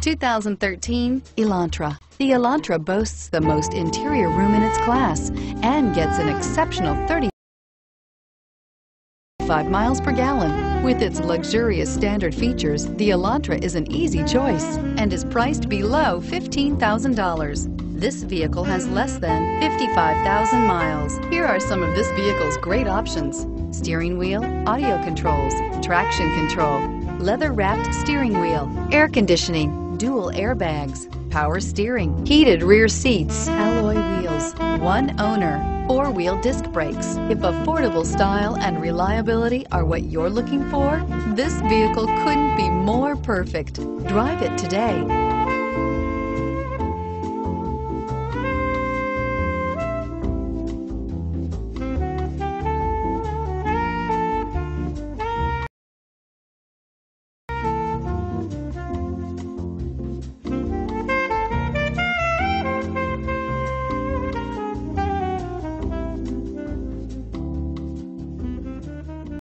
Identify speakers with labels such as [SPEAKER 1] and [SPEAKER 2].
[SPEAKER 1] 2013 Elantra. The Elantra boasts the most interior room in its class and gets an exceptional 35 miles per gallon. With its luxurious standard features, the Elantra is an easy choice and is priced below $15,000. This vehicle has less than 55,000 miles. Here are some of this vehicle's great options. Steering wheel, audio controls, traction control, leather-wrapped steering wheel, air conditioning, dual airbags, power steering, heated rear seats, alloy wheels, one owner, four-wheel disc brakes. If affordable style and reliability are what you're looking for, this vehicle couldn't be more perfect. Drive it today.